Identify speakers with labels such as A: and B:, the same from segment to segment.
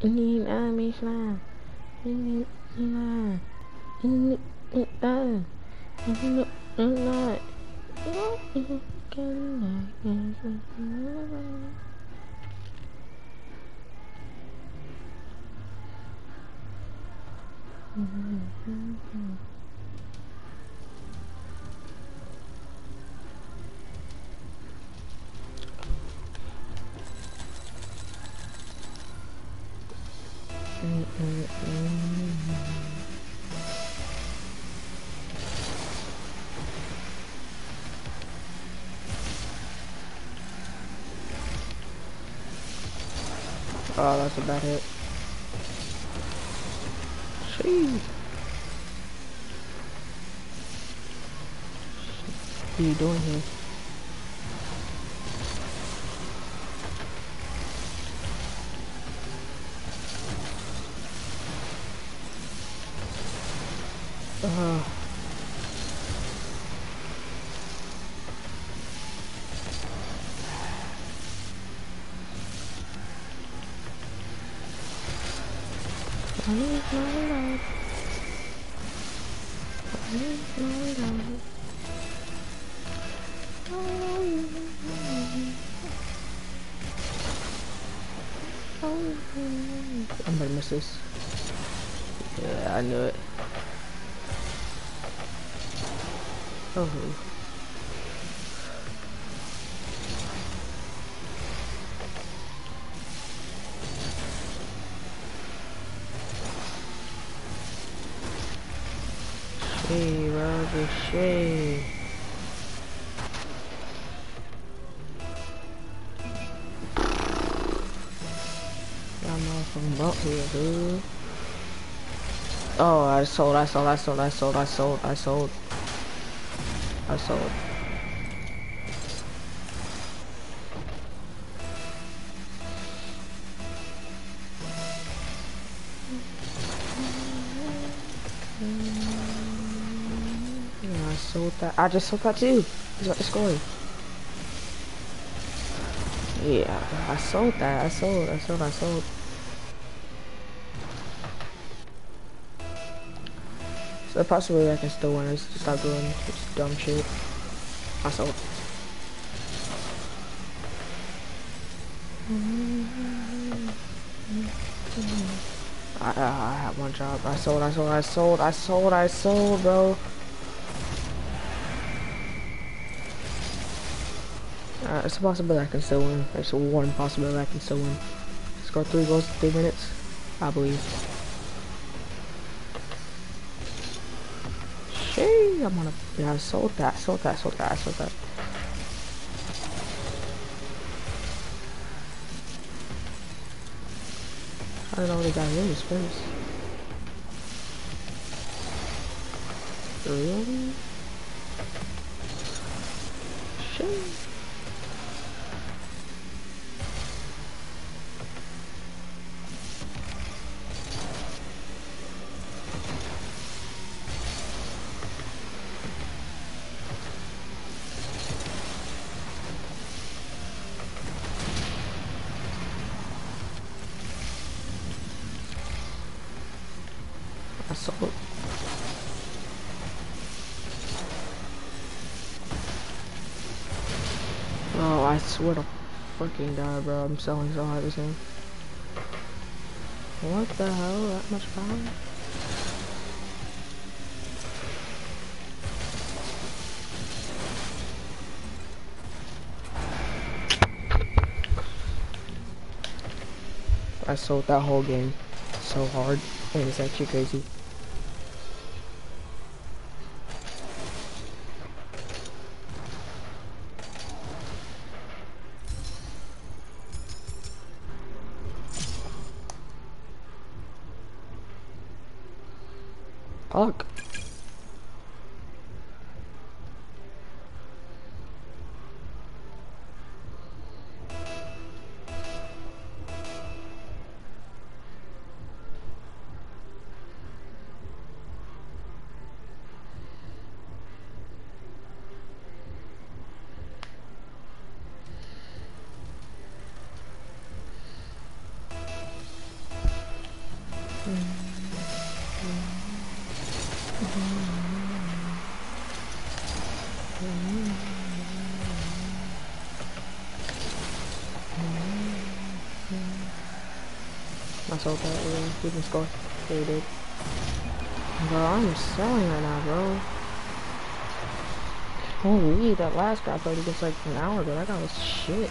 A: Ini amislah. Ini inilah. Ini ini ini ini Oh, that's about it. Jeez. What are you doing here? Uh. I need my love. Oh. Hey, bro, good shit. Got motherfucking bump here, dude. Oh, I sold, I sold, I sold, I sold, I sold, I sold. I sold. Yeah, I sold that. I just sold that too. Is what the score. Yeah, I sold that. I sold. I sold. I sold. So possibly I can still win. I stop doing this dumb shit. I sold. I, I, I had one job. I sold. I sold. I sold. I sold. I sold, bro. Uh, it's a possibility I can still win. There's one possibility I can still win. Score three goals in three minutes. I believe. I'm gonna. Yeah, I sold that. Sold that. Sold that. Sold that. I don't know what the guy is first. Really? Shit. Sold. Oh, I swear to fucking die, bro. I'm selling so hard this game. What the hell? That much power? I sold that whole game so hard. It was actually crazy. Sold that. We can score. Yeah. Bro, I'm selling right now, bro. Holy, that last guy played against like an hour ago. That guy was shit.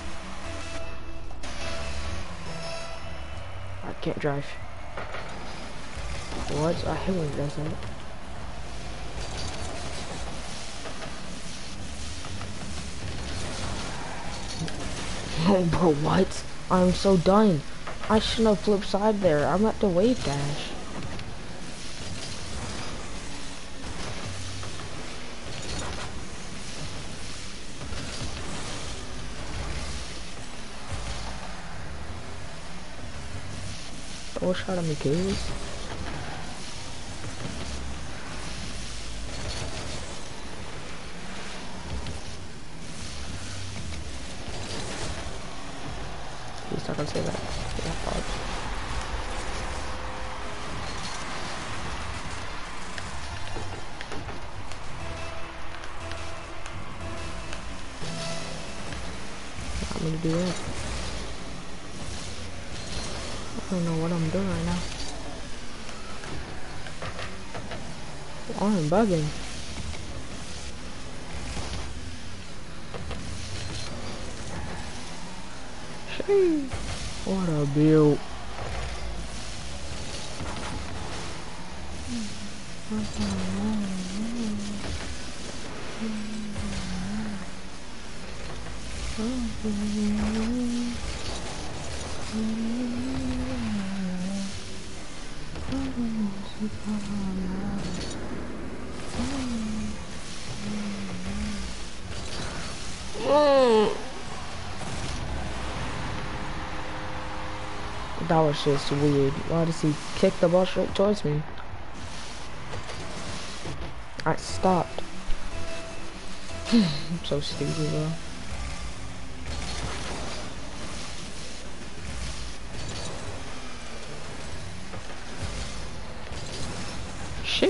A: I can't drive. What? I hate when he does that. Oh, bro, what? I'm so done. I shouldn't have flipped side there. I'm at the wave dash. Oh, shot at me, kids. Don't know what I'm doing right now. Oh, I'm bugging. Sheesh. What a build. Hmm. Mm. That was just weird. Why does he kick the ball straight towards me? I stopped. I'm so stupid, bro. She.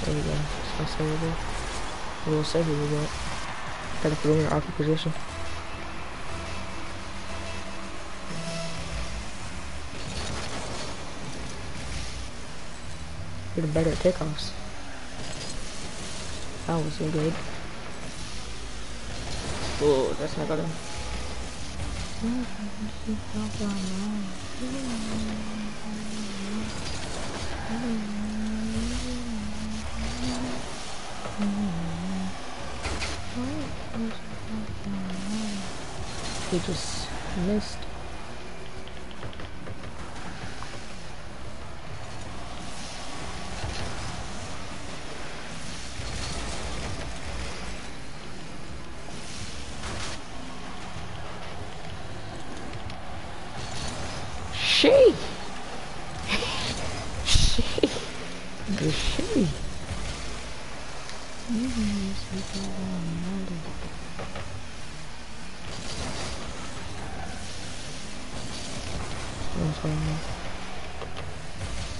A: There we go. It's not savable. A little savable, but gotta put him in an awkward position. Getting better at kickoffs. That was so good. Oh, that's not gonna. He just missed. She. she. The she.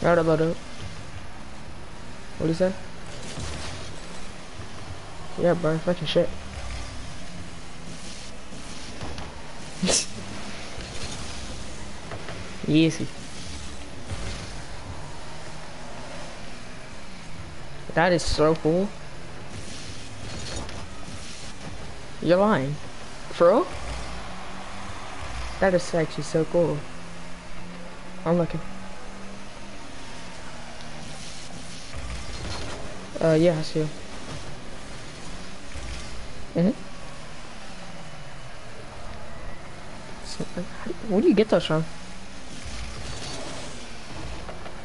A: Right about it. What do you say? Yeah, bro, fucking shit. Easy. That is so cool. You're lying. Real? That is actually so cool. I'm looking. Uh, yeah, I see you. Mm-hmm. So, uh, where do you get those from?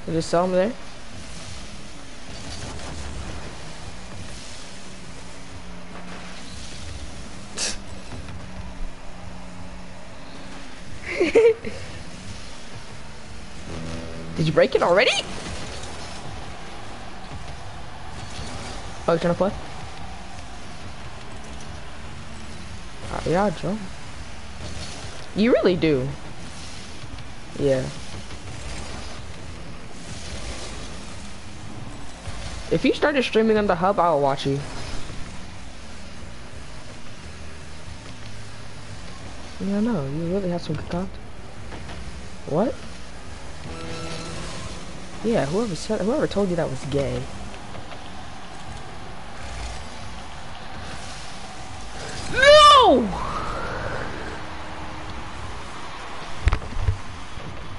A: You just sell them there? Did you break it already? Oh, you trying to play? Uh, yeah, Joe. You really do. Yeah. If you started streaming on the hub, I'll watch you. Yeah, no, you really have some good content. What? Yeah, whoever said, whoever told you that was gay. No!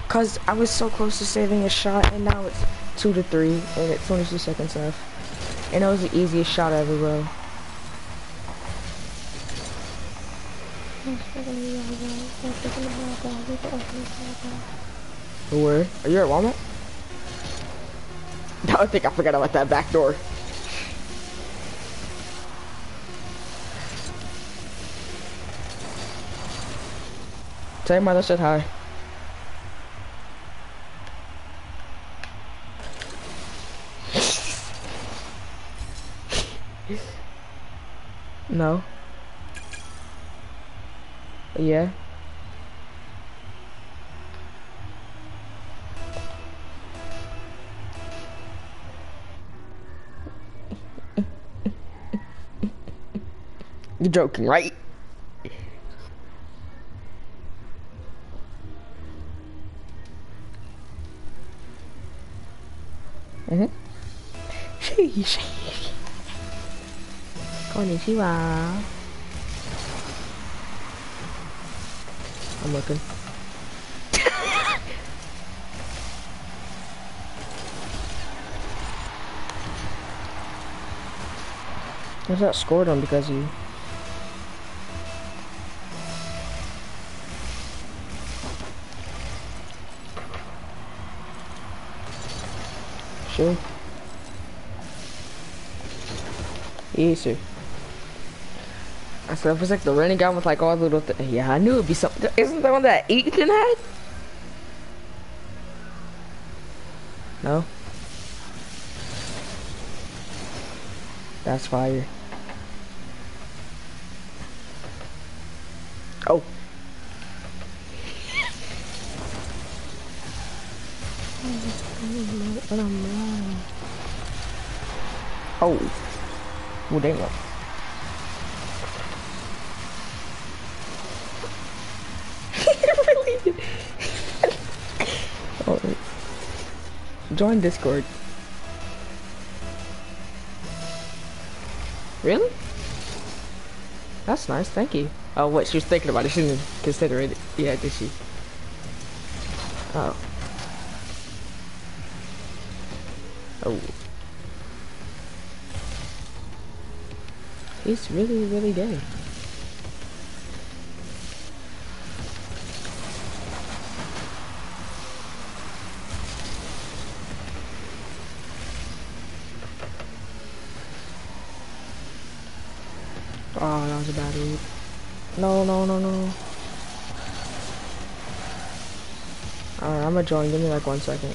A: Cause I was so close to saving a shot, and now it's two to three, and it's 22 seconds left. And it was the easiest shot ever, bro. Where? Are you at Walmart? I think I forgot about that back door. Tell your mother said hi. No. Yeah. You're joking, right? Mm-hmm. Konnichiwa. I'm looking. Was that scored on because you? Sure. Easy. I said it was like the running gun with like all the little th Yeah, I knew it'd be something. Isn't that one that Ethan had? No. That's fire. Oh. Oh. Well, damn. Oh. Join Discord. Really? That's nice, thank you. Oh, what, she was thinking about it, she didn't consider it. Yeah, did she? Oh. Oh. He's really, really gay. Was a bad. No, no, no, no. Alright, I'm gonna join. Give me like one second.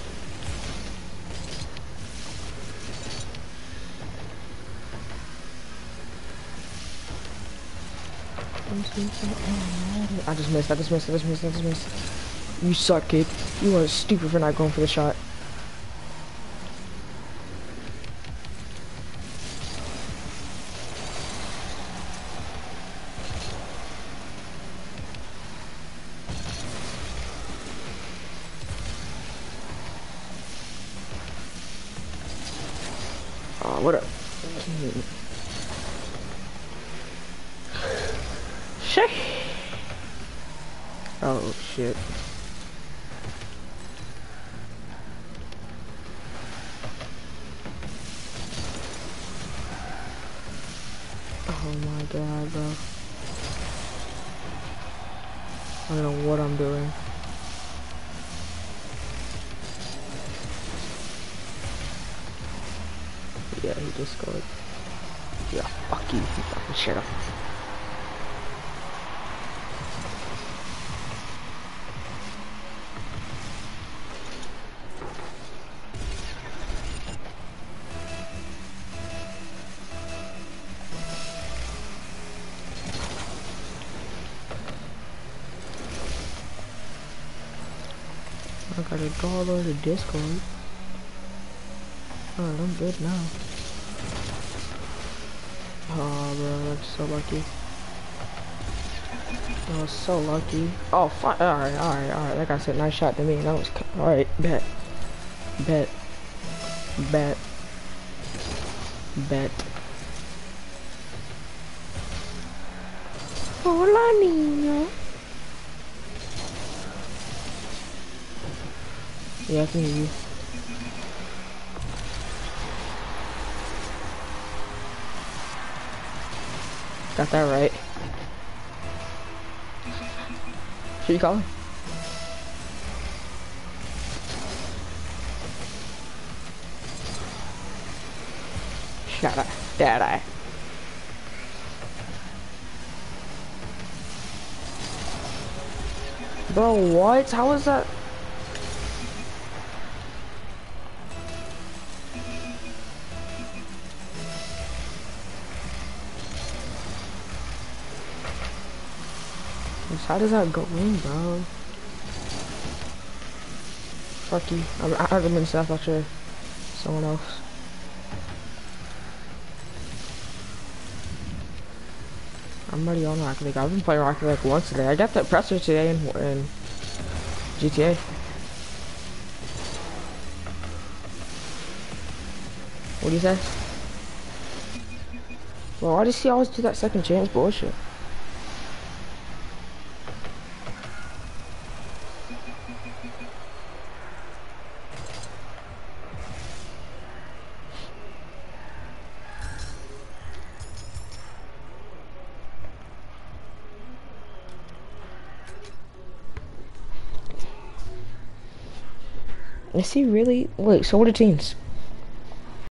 A: I just missed, I just missed, I just missed, I just missed. You suck, kid. You are stupid for not going for the shot. What up? Shit. Oh, shit. Oh my god, bro. I don't know what I'm doing. Yeah, he just scored. Yeah, fuck you, you fucking shut up. I gotta go all over to Discord. Alright, I'm good now. Oh, bro, that's so lucky. I was so lucky. Oh, fuck. Alright, alright, alright. Like I said, nice shot to me. That was... Alright, bet. Bet. Bet. Bet. Hola, niño. Yeah, I can hear you. Got that right. Should you call calling? Shut up, Daddy. Bro, what? How is that? How does that go in, bro? Fuck you. I'm, I haven't been stuff after someone else. I'm already on Rocket League. I've been playing Rocket League once today. I got the presser today in, in GTA. What do you say? Well, why does he always do that second chance bullshit? Is he really? Wait, so what are teams?